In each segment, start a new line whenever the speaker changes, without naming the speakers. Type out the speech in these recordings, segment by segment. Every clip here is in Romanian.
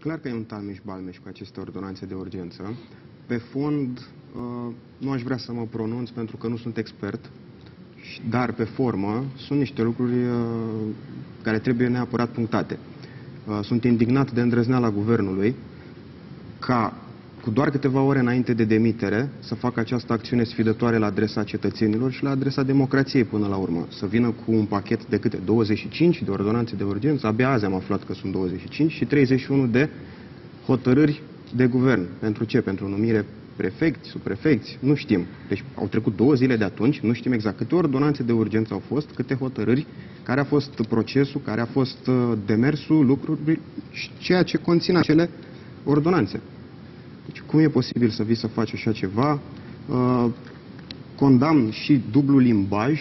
Clar că e un talmeș-balmeș cu aceste ordonanțe de urgență. Pe fond, uh, nu aș vrea să mă pronunț pentru că nu sunt expert, și- dar pe formă sunt niște lucruri uh, care trebuie neapărat punctate. Uh, Sunt indignat de îndrăzneala guvernului ca cu doar câteva ore înainte de demitere să facă această acțiune sfidătoare la adresa cetățenilor și la adresa democrației până la urmă. Să vină cu un pachet de câte 25 de ordonanțe de urgență, abia azi am aflat că sunt 25 și 31 de hotărâri de guvern. Pentru ce? Pentru numire prefecți, subprefecți? Nu știm. Deci au trecut două zile de atunci, nu știm exact câte ordonanțe de urgență au fost, câte hotărâri, care a fost procesul, care a fost uh, demersul, lucruri, și ceea ce conțin acele ordonanțe. Deci cum e posibil să vii să faci așa ceva? Uh, condamn și dublu limbaj,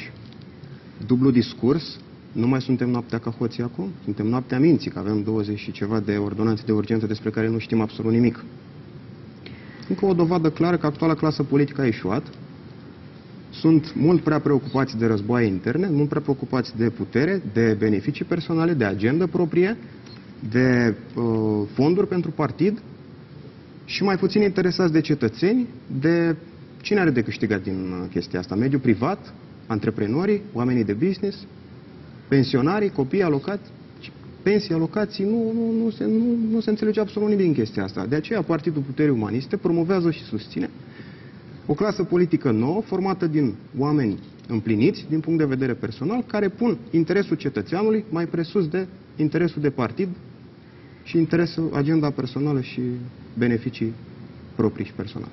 dublu discurs. Nu mai suntem noaptea ca hoții acum, suntem noaptea minții, că avem 20 și ceva de ordonanțe de urgență despre care nu știm absolut nimic. Încă o dovadă clară că actuala clasă politică a ieșuat. Sunt mult prea preocupați de războaie interne, mult prea preocupați de putere, de beneficii personale, de agendă proprie, de uh, fonduri pentru partid și mai puțin interesați de cetățeni, de cine are de câștigat din uh, chestia asta? Mediul privat, antreprenorii, oamenii de business, pensionarii, copiii alocați, pensii, alocații, nu, nu, nu, se, nu, nu se înțelege absolut nimic din chestia asta. De aceea Partidul Puterii Umaniste promovează și susține o clasă politică nouă, formată din oameni împliniți, din punct de vedere personal, care pun interesul cetățeanului mai presus de interesul de partid și interesul, agenda personală și beneficii proprii și personale.